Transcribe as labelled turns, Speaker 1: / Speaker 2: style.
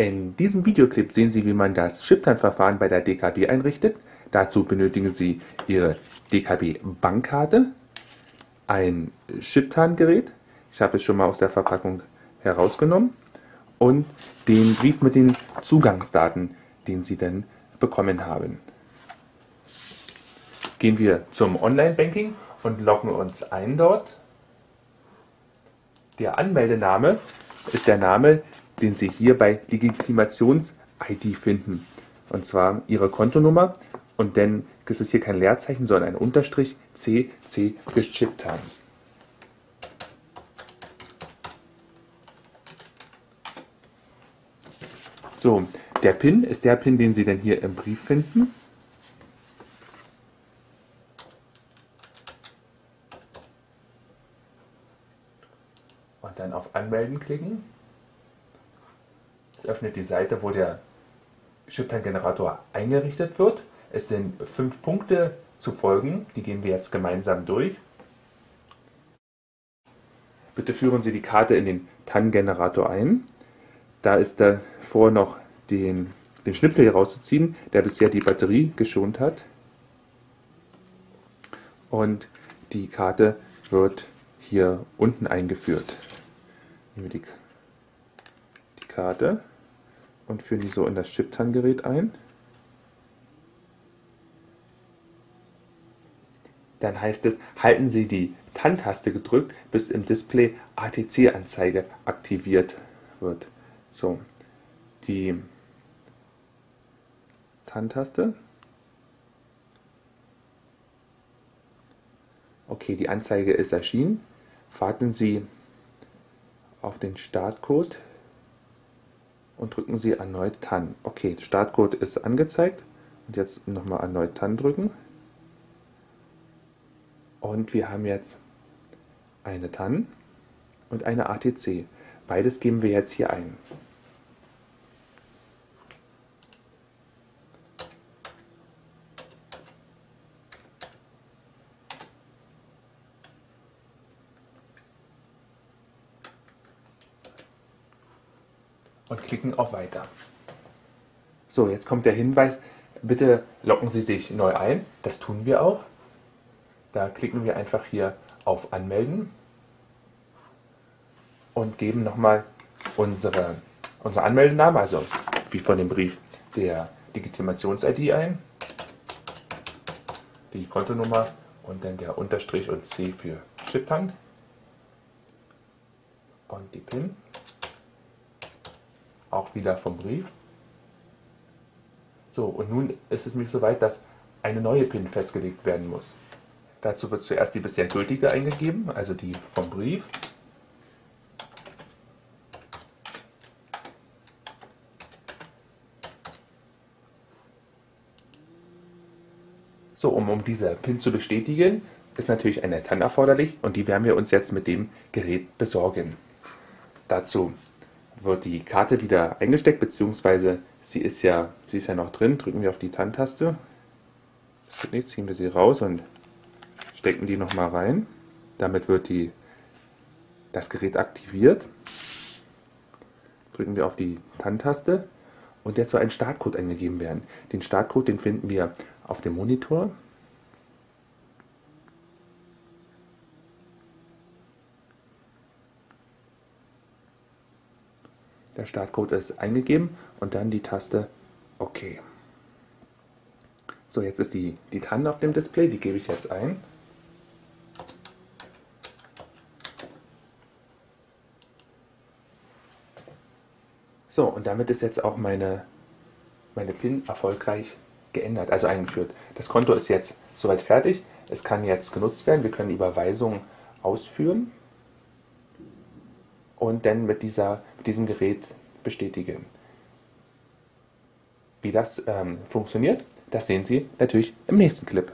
Speaker 1: In diesem Videoclip sehen Sie, wie man das Chiptan-Verfahren bei der DKB einrichtet. Dazu benötigen Sie Ihre DKB-Bankkarte, ein Chiptan-Gerät, ich habe es schon mal aus der Verpackung herausgenommen, und den Brief mit den Zugangsdaten, den Sie dann bekommen haben. Gehen wir zum Online-Banking und loggen uns ein dort. Der Anmeldename ist der Name, den Sie hier bei Legitimations-ID finden. Und zwar Ihre Kontonummer und dann ist es hier kein Leerzeichen, sondern ein Unterstrich CC für Chiptan. So, der PIN ist der PIN, den Sie dann hier im Brief finden. Und dann auf Anmelden klicken. Es öffnet die Seite, wo der Chiptan-Generator eingerichtet wird. Es sind fünf Punkte zu folgen, die gehen wir jetzt gemeinsam durch. Bitte führen Sie die Karte in den TAN-Generator ein. Da ist davor noch den, den Schnipsel hier rauszuziehen, der bisher die Batterie geschont hat. Und die Karte wird hier unten eingeführt. Nehmen wir die, die Karte und führen die so in das Chiptan-Gerät ein. Dann heißt es, halten Sie die TAN-Taste gedrückt, bis im Display ATC-Anzeige aktiviert wird. So, die TAN-Taste. Okay, die Anzeige ist erschienen. Warten Sie auf den Startcode und drücken Sie erneut TAN. Okay, Startcode ist angezeigt. Und jetzt nochmal erneut TAN drücken. Und wir haben jetzt eine TAN und eine ATC. Beides geben wir jetzt hier ein. Und klicken auf Weiter. So, jetzt kommt der Hinweis, bitte locken Sie sich neu ein. Das tun wir auch. Da klicken wir einfach hier auf Anmelden und geben nochmal unsere, unsere Anmeldename, also wie von dem Brief der Legitimations-ID ein, die Kontonummer und dann der Unterstrich und C für Chiptank und die PIN auch wieder vom Brief. So, und nun ist es nämlich soweit, dass eine neue PIN festgelegt werden muss. Dazu wird zuerst die bisher gültige eingegeben, also die vom Brief. So, um, um diese PIN zu bestätigen, ist natürlich eine TAN erforderlich und die werden wir uns jetzt mit dem Gerät besorgen. Dazu wird die Karte wieder eingesteckt, beziehungsweise sie ist ja, sie ist ja noch drin. Drücken wir auf die TAN-Taste. Nichts, ziehen wir sie raus und stecken die nochmal rein. Damit wird die, das Gerät aktiviert. Drücken wir auf die TAN-Taste und jetzt soll ein Startcode eingegeben werden. Den Startcode, den finden wir auf dem Monitor. Der Startcode ist eingegeben und dann die Taste OK. So, jetzt ist die, die TAN auf dem Display, die gebe ich jetzt ein. So, und damit ist jetzt auch meine, meine PIN erfolgreich geändert, also eingeführt. Das Konto ist jetzt soweit fertig. Es kann jetzt genutzt werden. Wir können Überweisungen ausführen und dann mit, dieser, mit diesem Gerät bestätigen. Wie das ähm, funktioniert, das sehen Sie natürlich im nächsten Clip.